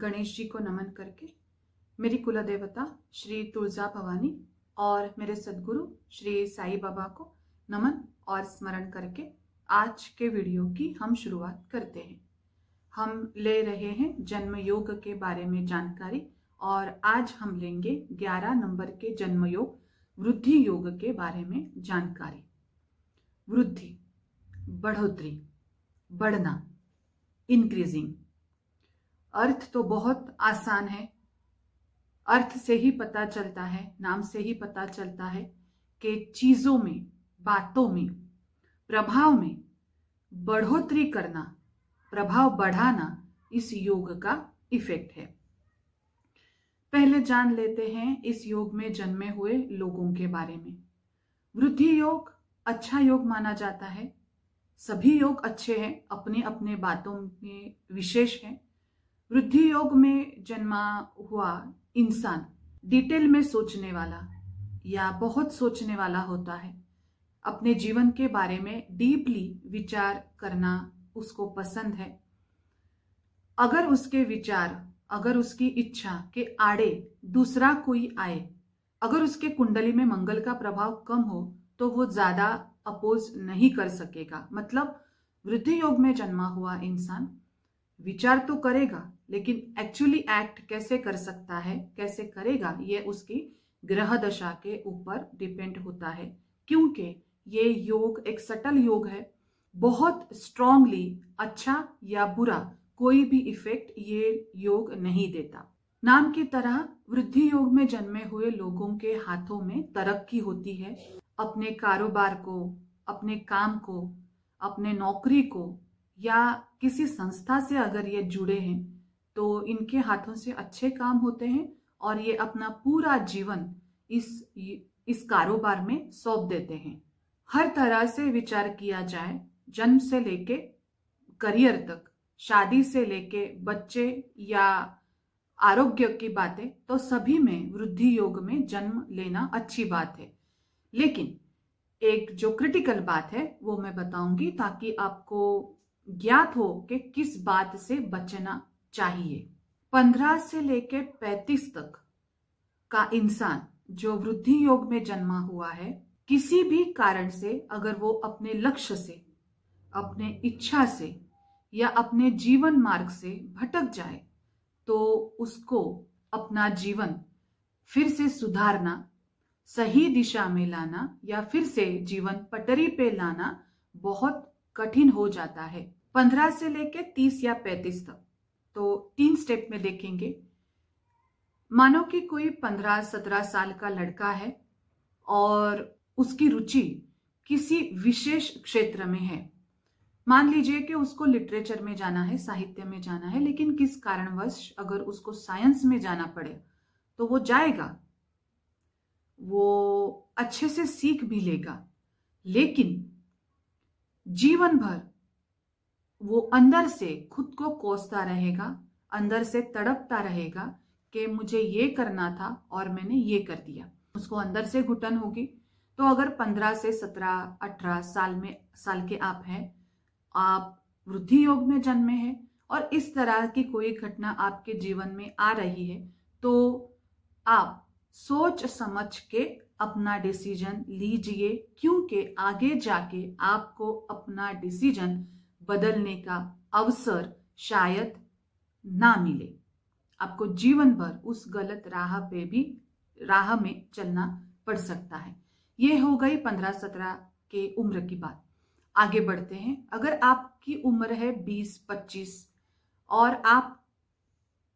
गणेश जी को नमन करके मेरी कुल देवता श्री तुलजा भवानी और मेरे सदगुरु श्री साई बाबा को नमन और स्मरण करके आज के वीडियो की हम शुरुआत करते हैं। हम ले रहे हैं जन्म योग के बारे में जानकारी और आज हम लेंगे 11 नंबर के जन्म योग, वृद्धि योग के बारे में जानकारी। वृद्धि, बढ़ोतरी, बढ़ना इंक्रीजिंग अर्थ तो बहुत आसान है। अर्थ से ही पता चलता है, नाम से ही पता चलता है कि चीज़ों में, बातों में, प्रभाव में बढ़ोतरी करना, प्रभाव बढ़ाना इस योग का इफ़ेक्ट है। पहले जान लेते हैं इस योग में जन्मे हुए लोगों के बारे में। वृद्धि योग अच्छा योग माना जाता है। सभी योग अच्छे हैं अपने अपने बातों में विशेष हैं। वृद्धि योग में जन्मा हुआ इंसान डिटेल में सोचने वाला या बहुत सोचने वाला होता है। अपने जीवन के बारे में डीपली विचार करना उसको पसंद है। अगर उसके विचार, अगर उसकी इच्छा के आड़े दूसरा कोई आए, अगर उसके कुंडली में मंगल का प्रभाव कम हो तो वो ज़्यादा अपोज नहीं कर सकेगा। मतलब वृद्धि योग में जन्मा हुआ इंसान विचार तो करेगा, लेकिन एक्चुअली एक्ट कैसे कर सकता है, कैसे करेगा, ये उसकी ग्रह दशा के ऊपर डिपेंड होता है। क्योंकि ये योग एक सटल योग है, बहुत स्ट्रांगली अच्छा या बुरा कोई भी इफ़ेक्ट ये योग नहीं देता। नाम की तरह वृद्धि योग में जन्मे हुए लोगों के हाथों में तरक्की होती है। अपने कारोबार को, अपने काम को, अपने नौकरी को या किसी संस्था से अगर ये जुड़े हैं तो इनके हाथों से अच्छे काम होते हैं और ये अपना पूरा जीवन इस इस कारोबार में सौंप देते हैं। हर तरह से विचार किया जाए, जन्म से लेके करियर तक, शादी से लेके बच्चे या आरोग्य की बातें तो सभी में वृद्धि योग में जन्म लेना अच्छी बात है। लेकिन एक जो क्रिटिकल बात है, वो मैं बताऊँगी ताकि आपको ज्ञात हो कि किस बात से बचना चाहिए। पंद्रह से लेकर पैतीस तक का इंसान जो वृद्धि योग में जन्मा हुआ है, किसी भी कारण से अगर वो अपने लक्ष्य से, अपने इच्छा से या अपने जीवन मार्ग से भटक जाए तो उसको अपना जीवन फिर से सुधारना, सही दिशा में लाना या फिर से जीवन पटरी पे लाना बहुत कठिन हो जाता है। पंद्रह से लेके तीस या पैंतीस तक। तो तीन स्टेप में देखेंगे। मानो कि कोई पंद्रह, सत्रह साल का लड़का है और उसकी रुचि किसी विशेष क्षेत्र में है। मान लीजिए कि उसको लिटरेचर में जाना है, साहित्य में जाना है, लेकिन किस कारणवश अगर उसको साइंस में जाना पड़े तो वो जाएगा। वो अच्छे से सीख भी लेगा। लेकिन जीवन भर वो अंदर से खुद को कोसता रहेगा, अंदर से तड़पता रहेगा कि मुझे ये करना था और मैंने ये कर दिया। उसको अंदर से घुटन होगी। तो अगर पंद्रह से सत्रह, अठारह साल में, साल के आप हैं, आप वृद्धि योग में जन्मे हैं और इस तरह की कोई घटना आपके जीवन में आ रही है तो आप सोच समझ के अपना डिसीज़न लीजिए, क्योंकि आगे जाके आपको अपना डिसीज़न बदलने का अवसर शायद ना मिले। आपको जीवन भर उस गलत राह पे भी, राह में चलना पड़ सकता है। ये हो गई पंद्रह सत्रह के उम्र की बात। आगे बढ़ते हैं। अगर आपकी उम्र है बीस, पच्चीस और आप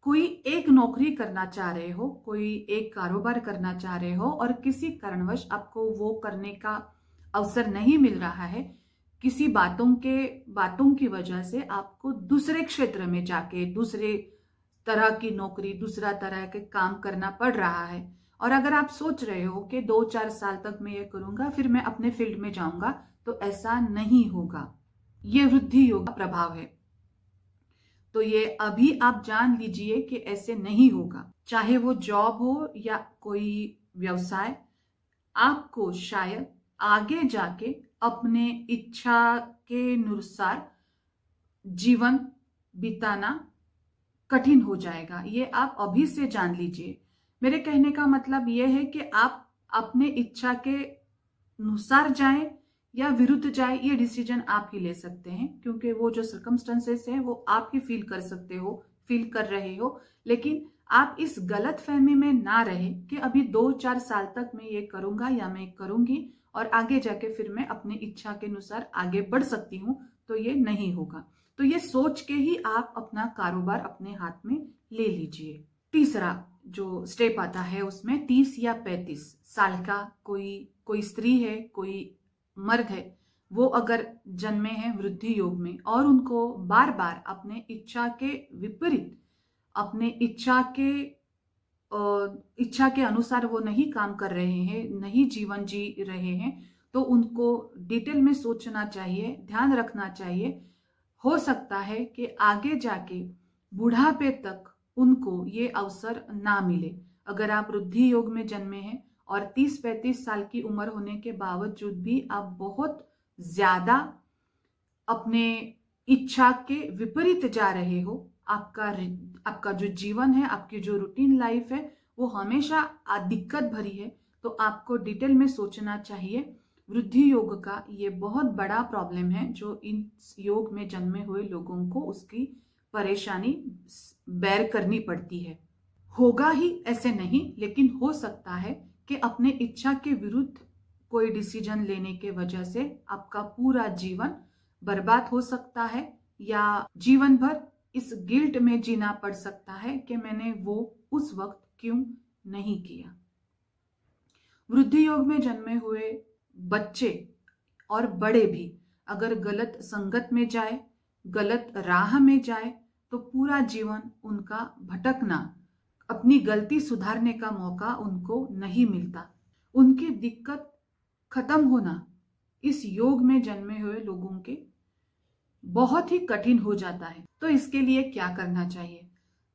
कोई एक नौकरी करना चाह रहे हो, कोई एक कारोबार करना चाह रहे हो और किसी कारणवश आपको वो करने का अवसर नहीं मिल रहा है किसी बातों के, बातों की वजह से आपको दूसरे क्षेत्र में जाके दूसरे तरह की नौकरी, दूसरा तरह के काम करना पड़ रहा है। और अगर आप सोच रहे हो कि दो चार साल तक मैं ये करूँगा, फिर मैं अपने फ़ील्ड में जाऊँगा तो ऐसा नहीं होगा। ये वृद्धि योग प्रभाव है। तो ये अभी आप जान लीजिए कि ऐसे नहीं होगा। चाहे वो जॉब हो या कोई व्यवसाय, आपको शायद आगे जाके अपने इच्छा के अनुसार जीवन बिताना कठिन हो जाएगा। ये आप अभी से जान लीजिए। मेरे कहने का मतलब ये है कि आप अपने इच्छा के अनुसार जाएँ या विरुद्ध जाए, ये डिसीज़न आप ही ले सकते हैं, क्योंकि वो जो सर्कमस्टेंसेस है, वो आप ही फील कर सकते हो फील कर रहे हो। लेकिन आप इस गलत फहमी में ना रहे कि अभी दो चार साल तक मैं ये करूँगा या मैं करूँगी और आगे जाके फिर मैं अपनी इच्छा के अनुसार आगे बढ़ सकती हूँ तो ये नहीं होगा। तो ये सोच के ही आप अपना कारोबार अपने हाथ में ले लीजिए। तीसरा जो स्टेप आता है उसमें तीस या पैंतीस साल का कोई कोई स्त्री है, कोई मर्द है, वो अगर जन्मे हैं वृद्धि योग में और उनको बार बार अपने इच्छा के विपरीत, अपने इच्छा के इच्छा के अनुसार वो नहीं काम कर रहे हैं, नहीं जीवन जी रहे हैं तो उनको डिटेल में सोचना चाहिए, ध्यान रखना चाहिए। हो सकता है कि आगे जाके बुढ़ापे तक उनको ये अवसर ना मिले। अगर आप वृद्धि योग में जन्मे हैं और 30-35 साल की उम्र होने के बावजूद भी आप बहुत ज़्यादा अपने इच्छा के विपरीत जा रहे हो, आपका आपका जो जीवन है, आपकी जो रूटीन लाइफ है, वो हमेशा दिक्कत भरी है। तो आपको डिटेल में सोचना चाहिए, वृद्धि योग का ये बहुत बड़ा प्रॉब्लम है, जो इन योग में जन्मे हुए लोगों को उसकी परेशानी बैर करनी पड़ती है। होगा ही ऐसे नहीं, लेकिन हो सकता है कि अपने इच्छा के विरुद्ध कोई डिसीज़न लेने के वजह से आपका पूरा जीवन बर्बाद हो सकता है, या जीवन भर इस गिल्ट में जीना पड़ सकता है कि मैंने वो उस वक्त क्यों नहीं किया। वृद्धि योग में जन्मे हुए बच्चे और बड़े भी अगर गलत संगत में जाए, गलत राह में जाए तो पूरा जीवन उनका भटकना, अपनी गलती सुधारने का मौका उनको नहीं मिलता। उनकी दिक्कत खत्म होना इस योग में जन्मे हुए लोगों के बहुत ही कठिन हो जाता है। तो इसके लिए क्या करना चाहिए?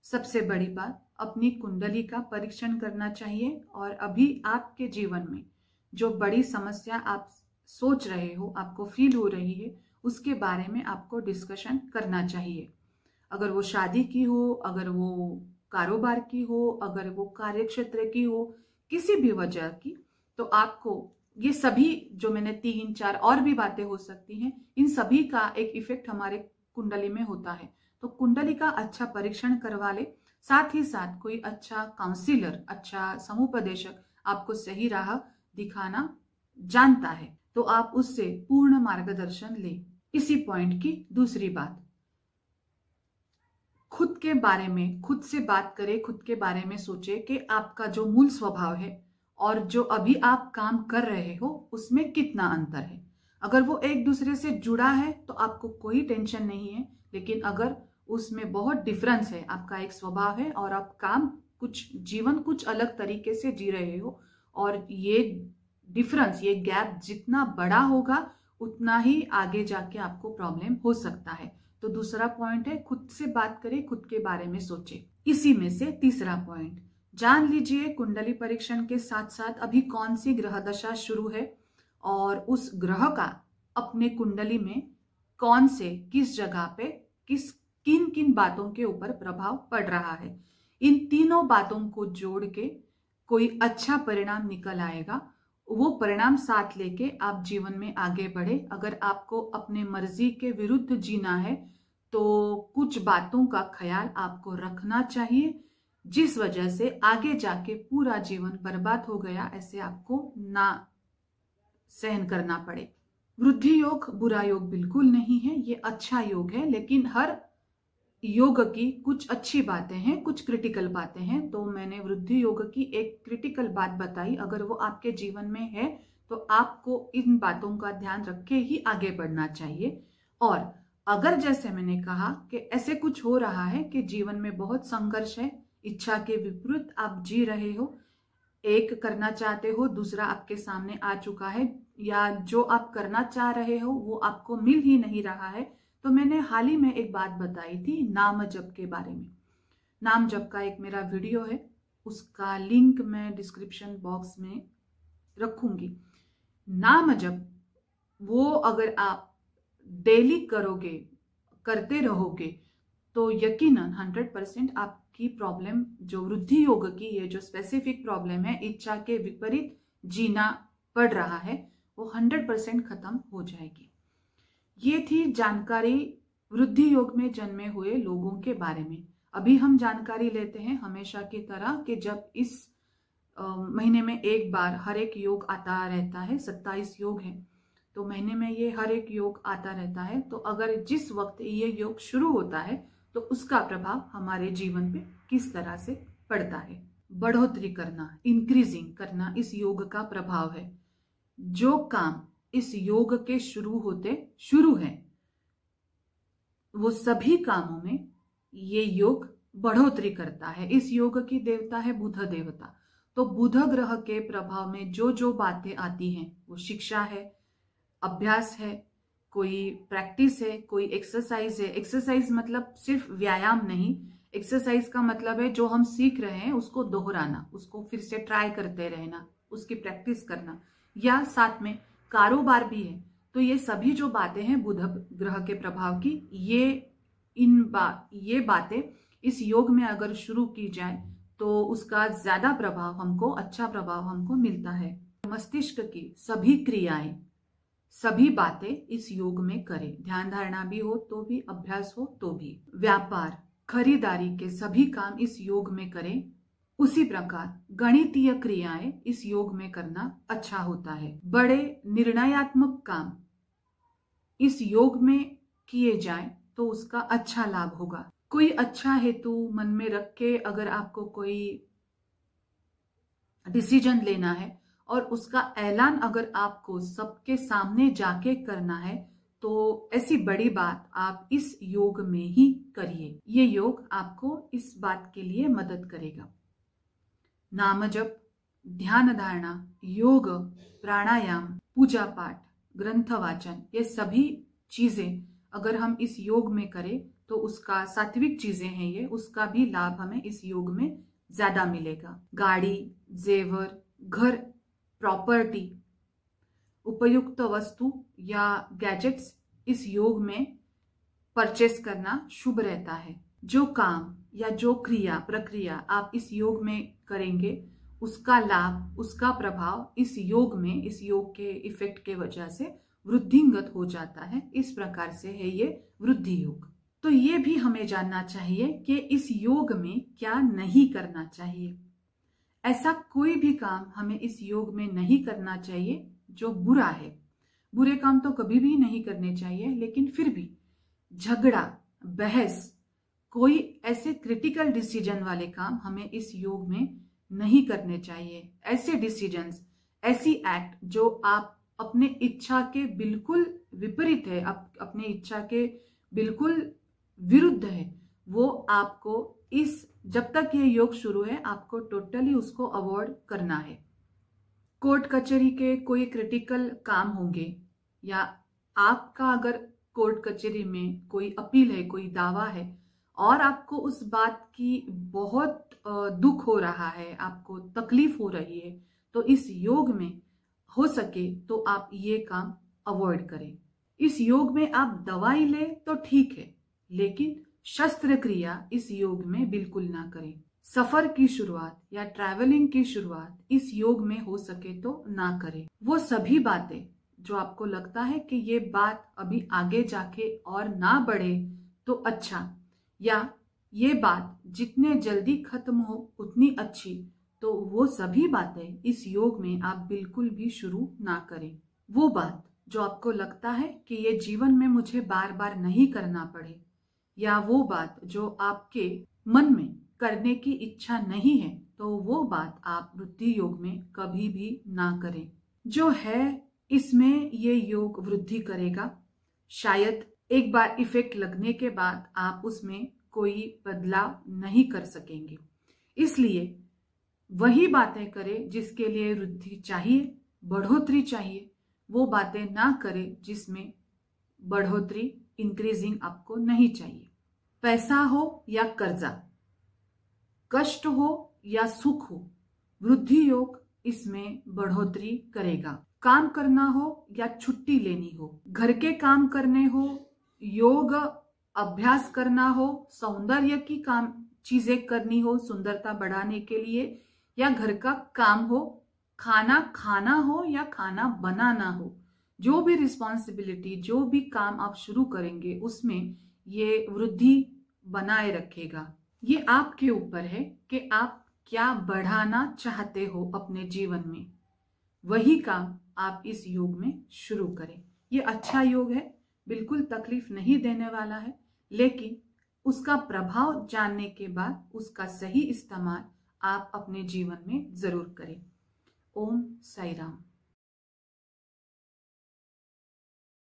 सबसे बड़ी बात, अपनी कुंडली का परीक्षण करना चाहिए और अभी आपके जीवन में जो बड़ी समस्या आप सोच रहे हो, आपको फील हो रही है, उसके बारे में आपको डिस्कशन करना चाहिए। अगर वो शादी की हो, अगर वो कारोबार की हो, अगर वो कार्य क्षेत्र की हो, किसी भी वजह की तो आपको ये सभी जो मैंने तीन, चार और भी बातें हो सकती हैं, इन सभी का एक इफ़ेक्ट हमारे कुंडली में होता है। तो कुंडली का अच्छा परीक्षण करवा ले, साथ ही साथ कोई अच्छा काउंसिलर अच्छा समुपदेशक आपको सही राह दिखाना जानता है तो आप उससे पूर्ण मार्गदर्शन ले। इसी पॉइंट की दूसरी बात। खुद के बारे में, खुद से बात करें, खुद के बारे में सोचे कि आपका जो मूल स्वभाव है और जो अभी आप काम कर रहे हो, उसमें कितना अंतर है? अगर वो एक दूसरे से जुड़ा है तो आपको कोई टेंशन नहीं है, लेकिन अगर उसमें बहुत डिफरेंस है, आपका एक स्वभाव है और आप काम कुछ, जीवन कुछ अलग तरीके से जी रहे हो, और ये डिफरेंस ये गैप जितना बड़ा होगा, उतना ही आगे जाके आपको प्रॉब्लम हो सकता है। तो दूसरा पॉइंट है, खुद से बात करें, खुद के बारे में सोचे। इसी में से तीसरा पॉइंट जान लीजिए कुंडली परीक्षण के साथ साथ अभी कौन सी ग्रह दशा शुरू है और उस ग्रह का अपने कुंडली में कौन से किस जगह पे, किस किन किन बातों के ऊपर प्रभाव पड़ रहा है? इन तीनों बातों को जोड़ के कोई अच्छा परिणाम निकल आएगा। वो परिणाम साथ लेके आप जीवन में आगे बढ़े। अगर आपको अपने मर्ज़ी के विरुद्ध जीना है तो कुछ बातों का ख्याल आपको रखना चाहिए। जिस वजह से आगे जाके पूरा जीवन बर्बाद हो गया, ऐसे आपको ना सहन करना पड़े। वृद्धि योग, बुरा योग बिल्कुल नहीं है, ये अच्छा योग है, लेकिन हर योग की कुछ अच्छी बातें हैं, कुछ क्रिटिकल बातें हैं तो मैंने वृद्धि योग की एक क्रिटिकल बात बताई। अगर वो आपके जीवन में है तो आपको इन बातों का ध्यान रख के ही आगे बढ़ना चाहिए। और अगर जैसे मैंने कहा कि ऐसे कुछ हो रहा है कि जीवन में बहुत संघर्ष है इच्छा के विपरीत आप जी रहे हो। एक करना चाहते हो, दूसरा आपके सामने आ चुका है। या जो आप करना चाह रहे हो, वो आपको मिल ही नहीं रहा है। तो मैंने हाल ही में एक बात बताई थी, नाम जप के बारे में। नाम जप का एक मेरा वीडियो है। उसका लिंक मैं डिस्क्रिप्शन बॉक्स में रखूँगी। नाम जप, वो अगर आप डेली करोगे, करते रहोगे तो यकीनन हंड्रेड परसेंट आपकी प्रॉब्लम जो वृद्धि योग की ये जो स्पेसिफिक प्रॉब्लम है, इच्छा के विपरीत जीना पड़ रहा है, वो हंड्रेड परसेंट खत्म हो जाएगी। ये थी जानकारी वृद्धि योग में जन्मे हुए लोगों के बारे में। अभी हम जानकारी लेते हैं हमेशा की तरह कि जब इस महीने में एक बार हर एक योग आता रहता है, सत्ताईस योग है तो महीने में ये हर एक योग आता रहता है तो अगर जिस वक्त ये योग शुरू होता है तो उसका प्रभाव हमारे जीवन पे किस तरह से पड़ता है? बढ़ोतरी करना इंक्रीजिंग करना इस योग का प्रभाव है। जो काम इस योग के शुरू होते शुरू है, वो सभी कामों में ये योग बढ़ोतरी करता है। इस योग की देवता है बुध देवता। तो बुध ग्रह के प्रभाव में जो जो बातें आती हैं, वो शिक्षा है, अभ्यास है कोई प्रैक्टिस है, कोई एक्सरसाइज है। एक्सरसाइज मतलब सिर्फ़ व्यायाम नहीं। एक्सरसाइज का मतलब है जो हम सीख रहे हैं, उसको दोहराना, उसको फिर से ट्राई करते रहना, उसकी प्रैक्टिस करना। या साथ में कारोबार भी है तो ये सभी जो बातें हैं बुध ग्रह के प्रभाव की, ये इन बा, ये बातें इस योग में अगर शुरू की जाए तो उसका ज़्यादा प्रभाव हमको अच्छा प्रभाव हमको मिलता है। मस्तिष्क की सभी क्रियाएँ सभी बातें इस योग में करें। ध्यान धारणा भी हो तो भी, अभ्यास हो तो भी। व्यापार, खरीदारी के सभी काम इस योग में करें। उसी प्रकार गणितीय क्रियाएँ इस योग में करना अच्छा होता है। बड़े निर्णयात्मक काम इस योग में किए जाए तो उसका अच्छा लाभ होगा। कोई अच्छा हेतु मन में रख के अगर आपको कोई डिसीज़न लेना है और उसका ऐलान अगर आपको सबके सामने जाके करना है तो ऐसी बड़ी बात आप इस योग में ही करिए। ये योग आपको इस बात के लिए मदद करेगा। नाम जप, ध्यान धारणा, योग, प्राणायाम, पूजा पाठ, ग्रंथ वाचन, ये सभी चीज़ें अगर हम इस योग में करें तो उसका सात्विक चीज़ें हैं ये, उसका भी लाभ हमें इस योग में ज़्यादा मिलेगा। गाड़ी, जेवर, घर प्रॉपर्टी उपयुक्त वस्तु या गैजेट्स इस योग में परचेस करना शुभ रहता है। जो काम या जो क्रिया, प्रक्रिया आप इस योग में करेंगे, उसका लाभ, उसका प्रभाव इस योग में, इस योग के इफ़ेक्ट के वजह से वृद्धिंगत हो जाता है। इस प्रकार से है ये वृद्धि योग। तो ये भी हमें जानना चाहिए कि इस योग में क्या नहीं करना चाहिए। ऐसा कोई भी काम हमें इस योग में नहीं करना चाहिए जो बुरा है। बुरे काम तो कभी भी नहीं करने चाहिए, लेकिन फिर भी झगड़ा, बहस, कोई ऐसे क्रिटिकल डिसीज़न वाले काम हमें इस योग में नहीं करने चाहिए। ऐसे डिसीजंस ऐसी एक्ट जो आप अपने इच्छा के बिल्कुल विपरीत है, आप अपने इच्छा के बिल्कुल विरुद्ध है, वो आपको इस जब तक ये योग शुरू है, आपको टोटली उसको अवॉइड करना है। कोर्ट कचहरी के कोई क्रिटिकल काम होंगे, या आपका अगर कोर्ट कचहरी में कोई अपील है, कोई दावा है, और आपको उस बात की बहुत दुख हो रहा है, आपको तकलीफ़ हो रही है तो इस योग में हो सके तो आप ये काम अवॉइड करें। इस योग में आप दवाई ले तो ठीक है, लेकिन शस्त्र क्रिया इस योग में बिल्कुल ना करें। सफ़र की शुरुआत या ट्रैवलिंग की शुरुआत इस योग में हो सके तो ना करें। वो सभी बातें जो आपको लगता है कि ये बात अभी आगे जाके और ना बढ़े तो अच्छा या ये बात जितने जल्दी खत्म हो उतनी अच्छी तो वो सभी बातें इस योग में आप बिल्कुल भी शुरू ना करें। वो बात जो आपको लगता है कि ये जीवन में मुझे बार बार नहीं करना पड़े या वो बात जो आपके मन में करने की इच्छा नहीं है तो वो बात आप वृद्धि योग में कभी भी ना करें। जो है, इसमें ये योग वृद्धि करेगा। शायद एक बार इफ़ेक्ट लगने के बाद आप उसमें कोई बदलाव नहीं कर सकेंगे। इसलिए वही बातें करें जिसके लिए वृद्धि चाहिए, बढ़ोतरी चाहिए। वो बातें ना करें जिसमें बढ़ोतरी इंक्रीजिंग आपको नहीं चाहिए। पैसा हो या कर्जा। कष्ट हो या सुख हो, वृद्धि योग इसमें बढ़ोतरी करेगा। काम करना हो या छुट्टी लेनी हो, घर के काम करने हो, योग अभ्यास करना हो, सौंदर्य की काम, चीज़ें करनी हो, सुंदरता बढ़ाने के लिए, या घर का काम हो, खाना खाना हो या खाना बनाना हो, जो भी रिस्पॉन्सिबिलिटी जो भी काम आप शुरू करेंगे, उसमें ये वृद्धि बनाए रखेगा। ये आपके ऊपर है कि आप क्या बढ़ाना चाहते हो अपने जीवन में। वही काम आप इस योग में शुरू करें। ये अच्छा योग है, बिल्कुल तकलीफ़ नहीं देने वाला है, लेकिन उसका प्रभाव जानने के बाद उसका सही इस्तेमाल आप अपने जीवन में ज़रूर करें। ओम साई राम